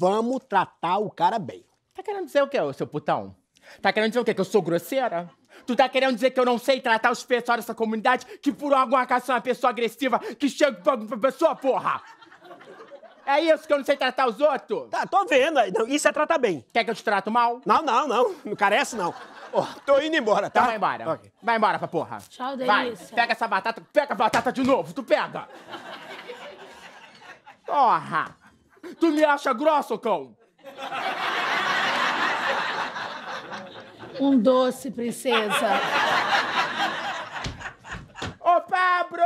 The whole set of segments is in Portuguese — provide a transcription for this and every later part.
Vamos tratar o cara bem. Tá querendo dizer o quê, ô seu putão? Tá querendo dizer o quê? Que eu sou grosseira? Tu tá querendo dizer que eu não sei tratar os pessoal dessa comunidade que por alguma acaso uma pessoa agressiva que chega pra, pra pessoa, porra? É isso que eu não sei tratar os outros? Tá, tô vendo. aí. Não, Isso é tratar bem. Quer que eu te trato mal? Não, não, não. Não carece, não. Ó, tô indo embora, tá? Então vai embora. Ok. Vai embora pra porra. Tchau, Vai, delícia. pega essa batata, pega a batata de novo, tu pega. Porra! Tu me acha grosso, cão? Um doce, princesa. Ô, Pablo!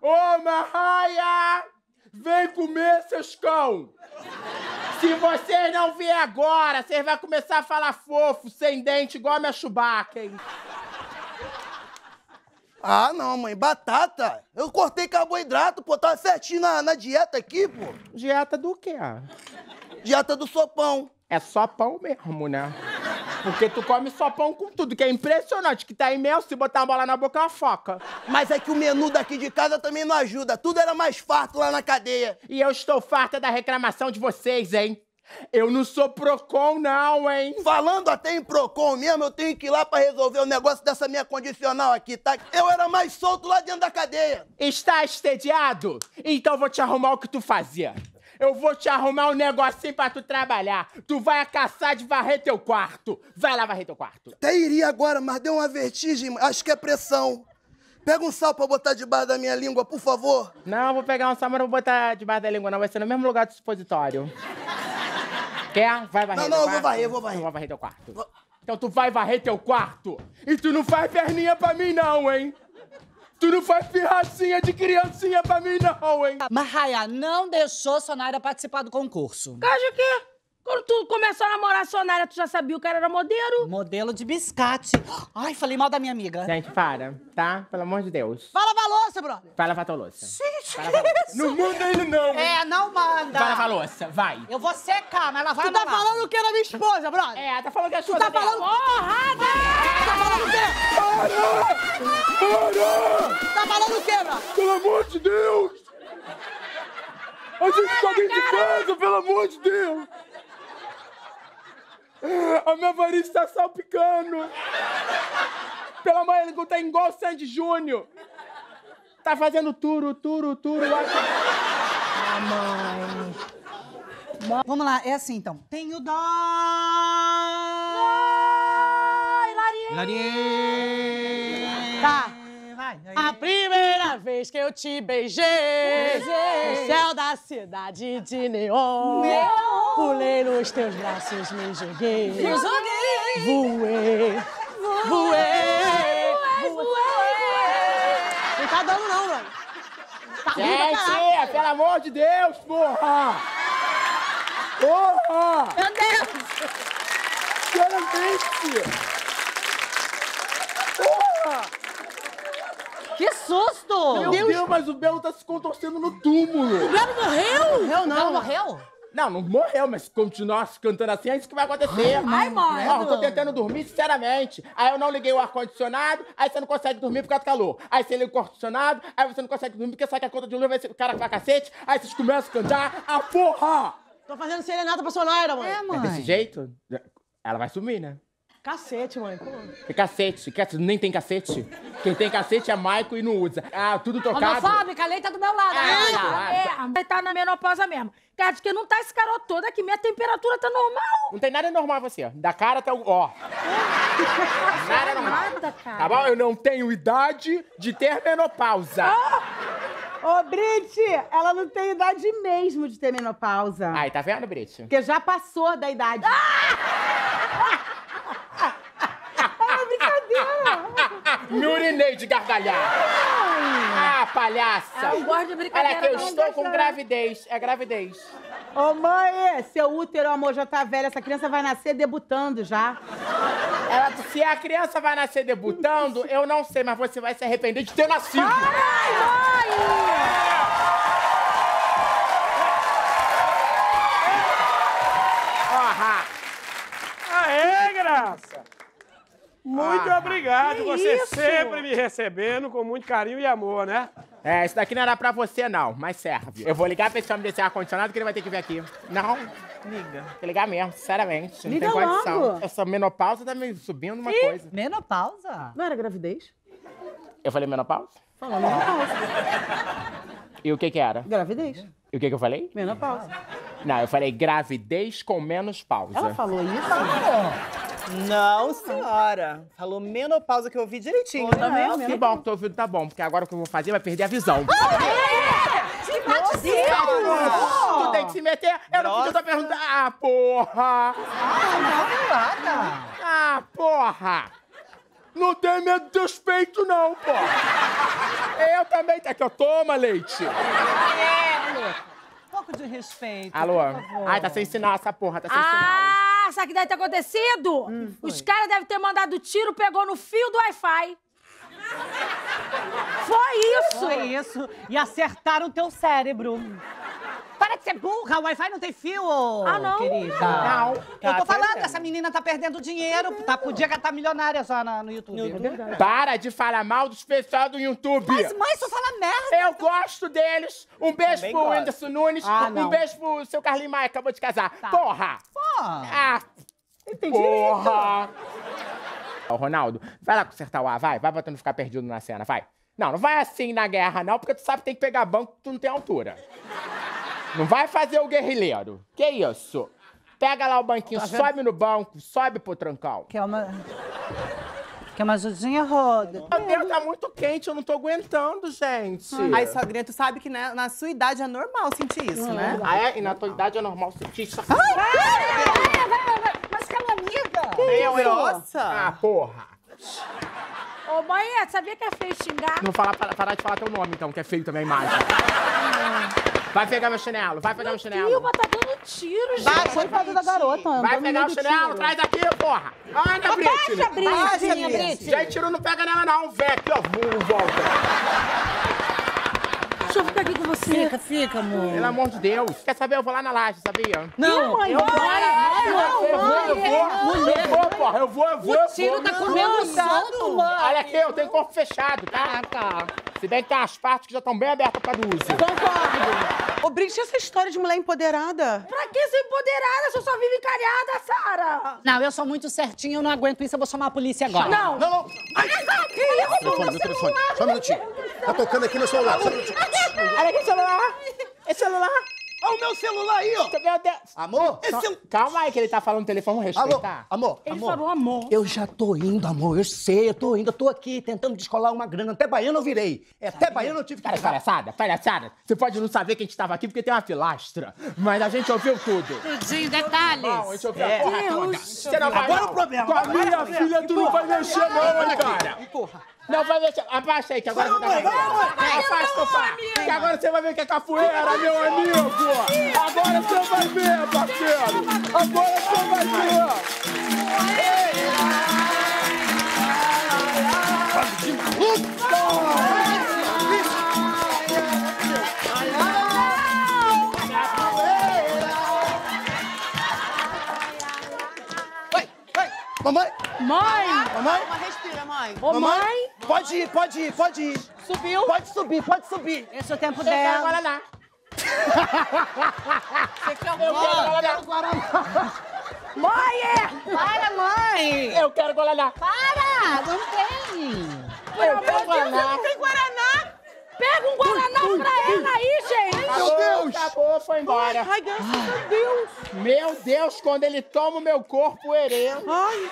Ô, Marraia! Vem comer, seus cão! Se vocês não vier agora, vocês vão começar a falar fofo, sem dente, igual a minha Chewbacca, hein? Ah, não, mãe. Batata. Eu cortei carboidrato, pô. Tava certinho na, na dieta aqui, pô. Dieta do quê? Dieta do sopão. É só pão mesmo, né? Porque tu come só pão com tudo, que é impressionante, que tá imenso, se botar a bola na boca é uma foca. Mas é que o menu daqui de casa também não ajuda. Tudo era mais farto lá na cadeia. E eu estou farta da reclamação de vocês, hein? Eu não sou Procon, não, hein? Falando até em Procon mesmo, eu tenho que ir lá pra resolver o negócio dessa minha condicional aqui, tá? Eu era mais solto lá dentro da cadeia. Está entediado? Então eu vou te arrumar o que tu fazia. Eu vou te arrumar um negocinho pra tu trabalhar. Tu vai caçar de varrer teu quarto. Vai lá varrer teu quarto. Até iria agora, mas deu uma vertigem. Acho que é pressão. Pega um sal pra botar debaixo da minha língua, por favor. Não, eu vou pegar um sal, mas não vou botar debaixo da língua, não. Vai ser no mesmo lugar do supositório. Quer? Vai varrer Não, não, eu vou varrer, eu vou varrer. Tu vai varrer teu quarto. Então tu vai varrer teu quarto. E tu não faz perninha pra mim, não, hein? Tu não faz pirracinha de criancinha pra mim, não, hein? Mas Raia não deixou Sonaira participar do concurso. Caja que quando tu começou a namorar a Sonária, tu já sabia que o cara era modelo? Modelo de biscate. Ai, falei mal da minha amiga. Gente, para, tá? Pelo amor de Deus. Fala a louça, brother. Vai lavar tua louça. Gente, Vai lavar a louça. Não manda ele, não. É, não manda. Vai lavar a louça, vai. Eu vou secar, mas ela vai Tu tá lavar. falando o que da minha esposa, brother? É, tá falando que é sua tá dela. falando- Porrada! Tá falando o quê? Tá falando o quê, brother? Pelo amor de Deus! A gente tá dentro de casa, pelo amor de Deus! A minha varinha está salpicando! Pela mãe, ele tá igual o Sandy Júnior! Tá fazendo turo, turo, turo lá. Vamos lá, é assim então. Tenho dó. Ai, Larinha! Tá. A primeira vez que eu te beijei, no céu da cidade de Neon, pulei nos teus braços, me joguei, Me joguei. voei, voei, Não tá dando não, mano. Tá. Gente, pelo amor de Deus, porra! Porra! Meu Deus! Claramente! Porra! Que susto! Meu Deus, mas o Belo tá se contorcendo no túmulo! O Belo morreu? Morreu não. Ela morreu? Não, não morreu, mas se continuar cantando assim, é isso que vai acontecer. Ai, mãe. Ó, eu tô tentando dormir, sinceramente. Aí eu não liguei o ar-condicionado, aí você não consegue dormir por causa do calor. Aí você liga o ar-condicionado, aí você não consegue dormir porque sabe que a conta de luz vai ser o cara pra cacete. Aí vocês começam a cantar a porra! Tô fazendo serenata pra Sonaira, mãe. É, É mãe. desse jeito, ela vai sumir, né? Cacete, mãe. Pô. Que cacete, que nem tem cacete. Quem tem cacete é Maico e não usa. Ah, tudo tocado. Homofóbica, a lei tá do meu lado. Ah, Ah, claro. É, ele tá na menopausa mesmo. Cara, diz que não tá esse garoto todo aqui, minha temperatura tá normal. Não tem nada normal você. Da cara até o. Ó. Nada normal. Nada, cara. Tá bom? Eu não tenho idade de ter menopausa. Ô, Brit, ela não tem idade mesmo de ter menopausa. Aí, tá vendo, Brit? Porque já passou da idade. Me urinei de gargalhar. Ah, palhaça. Eu gosto de Olha brincadeira, aqui, eu não, estou com eu- gravidez. É gravidez. Ô, mãe, seu útero, amor, já tá velho. Essa criança vai nascer debutando já. Ela, se a criança vai nascer debutando, eu não sei, mas você vai se arrepender de ter nascido. Porra. Muito Ah, obrigado, você isso? sempre me recebendo com muito carinho e amor, né? É, isso daqui não era pra você, não, mas serve. Eu vou ligar pra esse homem desse ar-condicionado que ele vai ter que vir aqui. Não, liga. Tem que ligar mesmo, sinceramente. Liga não tem condição. logo. Essa menopausa tá me subindo uma coisa. Menopausa? Não era gravidez? Eu falei menopausa? Falou menopausa. E o que que era? Gravidez. E o que que eu falei? Menopausa. Não, eu falei gravidez com menos pausa. Ela falou isso? Não, senhora. Falou menopausa que eu ouvi direitinho. Também, Que menopausa. bom, que teu ouvido tá bom, porque agora o que eu vou fazer vai perder a visão. Tu tem que se meter. Eu não eu tô perguntando. Ah, porra! Ah, porra! Não tem medo de teus peitos, não, porra! Eu também. Tá aqui, ó. Toma, leite. Um pouco de respeito. Alô? por favor. Ai, tá sem sinal essa porra, tá sem sinal. Ah, sabe o que deve ter acontecido? Os caras devem ter mandado tiro, pegou no fio do Wi-Fi. Foi isso! Foi isso. E acertaram o teu cérebro. Para de ser burra, o Wi-Fi não tem fio, Ah, não? querida. Não. Eu Tá tô falando, perdendo. essa menina tá perdendo dinheiro, tá, podia estar milionária só na- no YouTube. Para de falar mal dos pessoal do YouTube. Mas, mãe, só fala merda. Eu gosto deles. Um beijo Também pro gosto. Whindersson Nunes. Ah, um não. beijo pro seu Carlinhos Maia, acabou de casar. Porra! Ah! Porra! Ô, Ronaldo, vai lá consertar o ar, vai. Vai pra tu não ficar perdido na cena, vai. Não, não vai assim na guerra, não, porque tu sabe que tem que pegar banco que tu não tem altura. Não vai fazer o guerrilheiro. Que isso? Pega lá o banquinho, sobe no banco, sobe pro trancão. Quer uma... Quer uma ajudinha, Roda? Meu Deus, tá muito quente, eu não tô aguentando, gente. Ai, sogrinha, tu sabe que né, na sua idade é normal sentir isso, né? Ah, é? E na tua idade é normal sentir isso? Mas que é uma amiga. Meu, eu- Nossa! Ah, porra. Ô, mãe, sabia que é feio xingar? Não falar, para- parar de falar teu nome, então, que é feio também a imagem. Vai pegar meu chinelo, vai pegar meu chinelo. Ilma tá dando tiro, gente. Vai, coitada da garota. Vai andando no pegar o chinelo, tiro. traz aqui, porra. Anda, Britney. Baixa, Brit. Já tiro não pega nela, não. Vem aqui, ó. Vum, volta. Deixa eu aqui com você. Fica, fica, amor. Pelo amor de Deus. Quer saber? Eu vou lá na laje, sabia? Não, Mãe, Eu vou, vai. eu vou, eu vou, eu vou, porra. Eu vou, eu vou, eu tiro vou. tá comendo solto, mano. Olha aqui, eu tenho corpo fechado, tá? tá. Se bem que tem as partes que já estão bem abertas pra uso. Ô, Brit, e essa história de mulher empoderada? Pra que ser empoderada se eu só vivo encalhada, Sara? Não, eu sou muito certinha, eu não aguento isso, eu vou chamar a polícia agora. Não. Não, não. Ai, telefone, meu telefone. Só um minutinho. Tá tocando aqui no celular. Só um minutinho. Olha aqui, celular. Esse celular. Olha o meu celular aí, ó. Meu Deus. Amor? Esse... Calma aí, que ele tá falando no telefone, respeitar. Amor, Ele amor. falou amor. Eu já tô indo, amor. Eu sei, eu tô indo. Eu tô aqui tentando descolar uma grana. Até baiano eu virei. É, até baiano eu tive que... Cara, palhaçada, palhaçada. Você pode não saber que a gente tava aqui porque tem uma pilastra, mas a gente ouviu tudo. Tudinho, detalhes. Bom, a gente ouviu a porra toda. Não Agora não. o problema, Com a minha o filha tu não vai mexer não, cara. Não vai mexer. Abaixa aí, que agora você tá vendo. Afasta o sofá. Que agora você vai ver que é capoeira, meu amigo. Agora você vai ver, parceiro. Agora você vai ver. Vai, vai. Mamãe, Mãe! mamãe, Respira, mãe. Ô, mãe! Pode ir, pode ir, pode ir. Subiu. Pode subir, pode subir. Esse é o tempo Eu quero dela. Guaraná. Você quer Eu quero Guaraná. Mãe! Para, mãe! Eu quero Guaraná. Para! Não tem! Eu quero Guaraná. Tem Guaraná! Pega um Guaraná pra ela aí, gente! Meu Deus! Acabou, foi embora. Ai, graças a Deus. Meu Deus, quando ele toma o meu corpo, herê. Ai.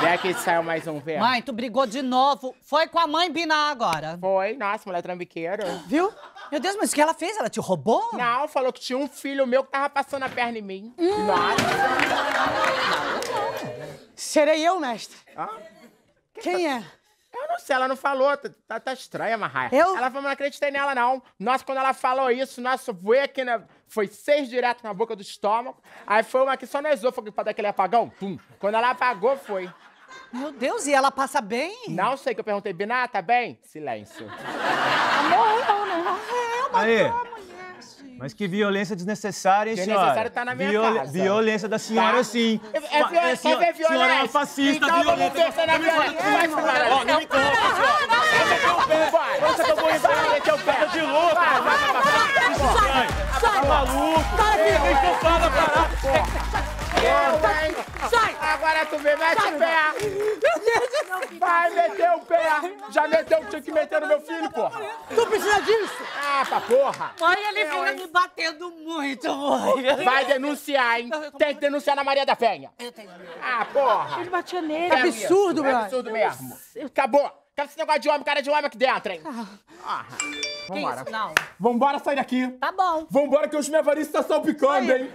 Vem aqui, saiu mais um, vê. Mãe, tu brigou de novo. Foi com a mãe Binar agora. Foi, nossa, mulher trambiqueira. Viu? Meu Deus, mas o que ela fez? Ela te roubou? Não, falou que tinha um filho meu que tava passando a perna em mim. Nossa. Serei eu, mestre. Hã? Quem é? Eu não sei, ela não falou. Tá, tá, tá estranha, Marraia. Eu? Ela falou, não acreditei nela, não. Nossa, quando ela falou isso, nossa, voei aqui na... Foi seis direto na boca do estômago. Aí foi uma aqui só no esôfago pra dar aquele apagão. Pum. Quando ela apagou, foi. Meu Deus, e ela passa bem? Não sei que eu perguntei, Biná, tá bem? Silêncio. Amor, não, né? Aí. Mas que violência desnecessária, hein, senhora? Desnecessário tá na minha casa. Violência da senhora, Tá? sim. É, é, viol- é, ver violência? senhora é uma fascista, então violenta. vamos se é na Não violência. Vai, senhora. Ó, não me conta, senhora. Você que eu vou deixa eu pé. de louco, Vai, vai, vai, vai, vai. Sai, Tá maluco? Sai, filho. Deixa eu falar, parar. Eu, hein? Agora tu vê, mete o pé. Vai meter o pé. Já meteu o que tinha que meter no meu filho, porra. Tu precisa disso? Ah, pra porra. Mãe, ele fica me batendo muito, mãe. Vai denunciar, hein? Tem que denunciar na Maria da Penha. Ah, porra. Ele batia nele. É absurdo, mesmo, É absurdo mesmo. Acabou. Quero esse negócio de homem, cara de homem aqui dentro, hein? Ah, vambora. isso? Não. Vambora sair daqui. Tá bom. Vambora que hoje minha varice tá salpicando, hein?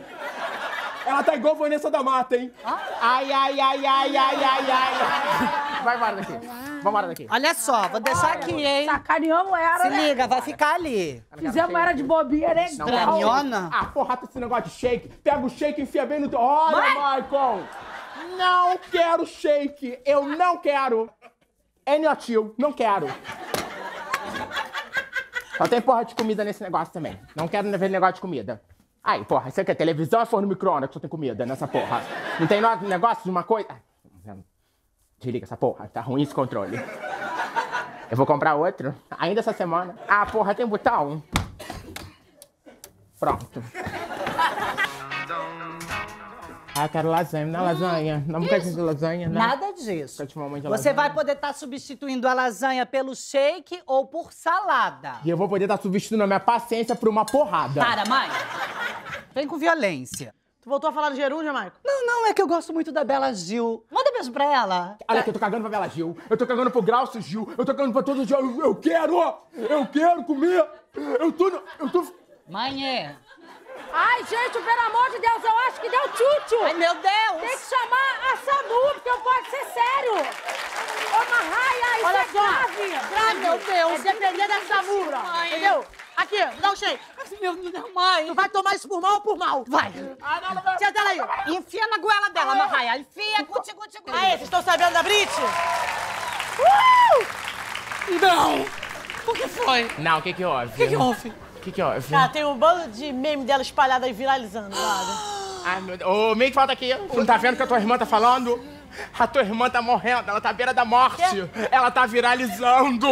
Ela tá igual Vanessa da Mata, hein? Ai, ai, ai, ai, ai, ai, ai. Vai embora daqui. Vambora daqui. Olha só, vou deixar aqui, hein? Sacaneamos era, Se né? liga, vai ficar ali. Fizemos era de bobinha, né? Dramiona? Ah, porra, esse negócio de shake. Pega o shake e enfia bem no teu... Olha, Michael! Não quero shake. Eu não quero. É tio, não quero. Só tem porra de comida nesse negócio também. Não quero ver negócio de comida. Aí, porra, você quer televisão ou forno micro-ondas que só tem comida nessa porra? Não tem negócio de uma coisa... Ah, Desliga essa porra, tá ruim esse controle. Eu vou comprar outro, ainda essa semana. Ah, porra, tem botão. Pronto. Ah, eu quero lasanha, não é lasanha. Não me quer de lasanha, não. Nada disso. Você vai poder estar substituindo a lasanha pelo shake ou por salada. E eu vou poder estar substituindo a minha paciência por uma porrada. Para, mãe. Vem com violência. Tu voltou a falar de gerúndia, Maico? Não, não, é que eu gosto muito da Bela Gil. Manda beijo pra ela. Olha aqui, eu tô cagando pra Bela Gil, eu tô cagando pro Glaucio Gil, eu tô cagando pra todo Gil. Eu, eu quero, ó, eu quero comer. Eu tô, no- eu tô... Mãe, é. Ai, gente, pelo amor de Deus, eu acho que deu tchutchu. Ai, meu Deus. Tem que chamar a SAMU, porque não pode ser sério. Ô, Marraia, isso Olha é só. grave. Grave, meu Deus. É depender da SAMU, Mãe. entendeu? Aqui, dá um shake. Meu Deus, mãe. Tu vai tomar isso por mal ou por mal? Vai. Ah, não, não, não. Senta ela aí. Enfia na goela dela, Marraia. Enfia, guti, guti, guti. Aí, vocês estão sabendo da Brit? Não. O que foi? Não, o que que houve? O que, que houve? O que que houve? Cara, tem um bando de meme dela espalhado aí viralizando. Ai, meu Deus. Ô, meio que falta aqui. Tu não tá vendo o que a tua irmã tá falando? A tua irmã tá morrendo, ela tá à beira da morte. Ela tá viralizando.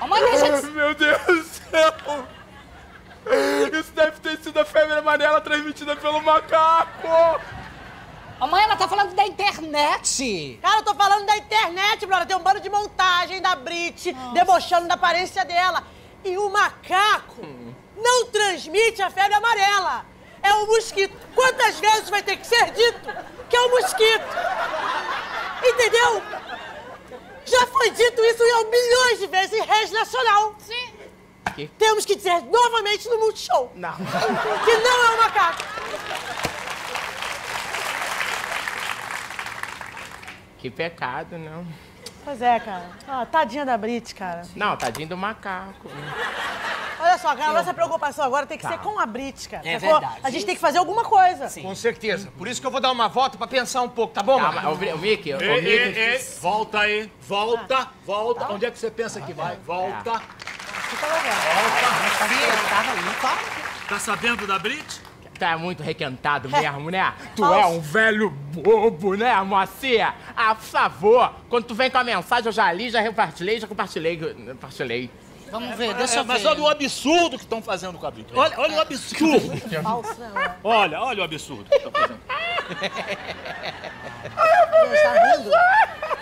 Ô, mãe, deixa Ai, de... meu Deus do céu. Isso deve ter sido a febre amarela transmitida pelo macaco. Ô, mãe, ela tá falando da internet. Cara, eu tô falando da internet, brother. Tem um bando de montagem da Brit, debochando da aparência dela. E o macaco não transmite a febre amarela. É o mosquito. Quantas vezes vai ter que ser dito que é o mosquito? Entendeu? Já foi dito isso em milhões de vezes em rede nacional. Sim. Que? Temos que dizer novamente no Multishow. Não. Que não é o macaco. Que pecado, não. Pois é, cara. Ah, tadinha da Brit, cara. Não, tadinho do macaco. Olha só, cara, a nossa preocupação agora tem que ser com a Brit, cara. É sacou? verdade. A gente tem que fazer alguma coisa. Com certeza. Por isso que eu vou dar uma volta pra pensar um pouco, tá bom, Calma, mano? o, o Mickey, o Ei, Mickey... ei, ei, volta aí, volta, volta. Onde é que você pensa que vai? Volta. Tá sabendo da Brit? Tá muito requentado mesmo, né? Tu é um velho bobo, né, mocinha? Ah, por favor, quando tu vem com a mensagem, eu já li, já repartilhei, já compartilhei, compartilhei. Vamos ver, deixa É, eu ver. mas olha o absurdo que estão fazendo com a Brit. Olha, olha o absurdo. Olha, olha o absurdo que estão fazendo. Tá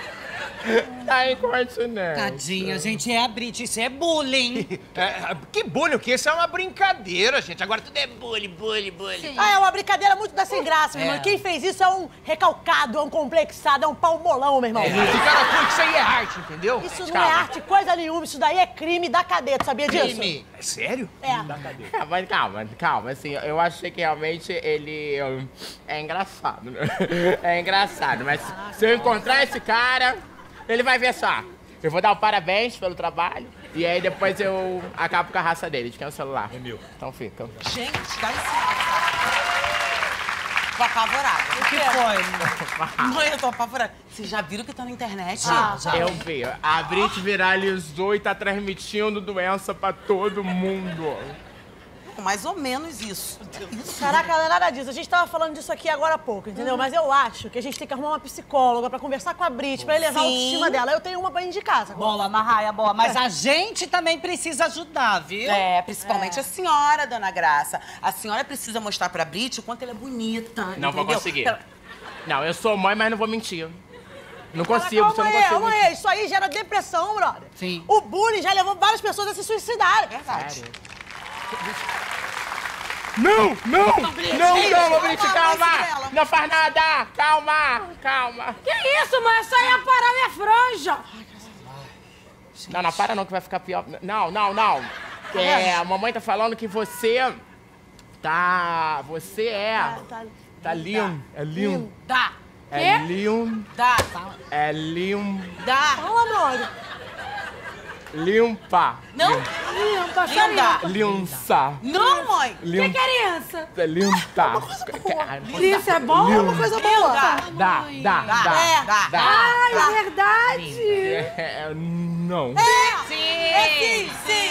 incontinente. Tadinha, gente, é a Brit, isso é bullying. É, que bullying, o que? Isso é uma brincadeira, gente. Agora tudo é bullying, bullying, bullying. Ah, é uma brincadeira muito da sem graça, meu irmão. Quem fez isso é um recalcado, é um complexado, é um pau molão, meu irmão. É, cara, pô, isso aí é arte, entendeu? Isso não é arte, coisa nenhuma. Isso daí é crime da cadeia, tu sabia disso? Crime. É sério? É. Ah, mas calma, calma, assim, eu achei que realmente ele é engraçado, né? É engraçado, mas se eu encontrar esse cara, ele vai ver só. Eu vou dar o parabéns pelo trabalho e aí depois eu acabo com a raça dele, de quem é o celular. É meu. Então fica. Gente, dá licença. Tô apavorada. O que foi? Mãe, eu tô apavorada. Vocês já viram que tá na internet? Ah, já. Eu vi, a Brit viralizou e tá transmitindo doença pra todo mundo. Mais ou menos isso. Caraca, não é nada disso. A gente tava falando disso aqui agora há pouco, entendeu? Uhum. Mas eu acho que a gente tem que arrumar uma psicóloga pra conversar com a Brit, pra elevar a Sim. autoestima dela. Eu tenho uma pra ir de casa. Boa, Marraia, boa. Mas a gente também precisa ajudar, viu? É, principalmente a senhora, dona Graça. A senhora precisa mostrar pra Brit o quanto ela é bonita. Não vou entendeu? conseguir. Pela- Não, eu sou mãe, mas não vou mentir. Não consigo, Calma você não consigo. calma aí. Isso aí gera depressão, brother. Sim. O bullying já levou várias pessoas a se suicidarem. Verdade. Não, não! Não, Brit, calma, calma. Não faz nada! Calma, calma! Que isso, mãe? Eu só ia parar minha franja. Não, não, para não, que vai ficar pior. Não, não, não. É, a mamãe tá falando que você tá... Você é... Tá lindo. É lindo. Dá, É lindo. dá, É limpa. dá. Fala. Limpa. Não, Limpa, linda. Limpa. Não, mãe. Que Limpa. criança? É limpa. Isso é bom? Limpa. Uma coisa boa. Dá, Dá, dá, dá. é, dá. Dá. Ai, é verdade. É, não. Sim. É sim, sim.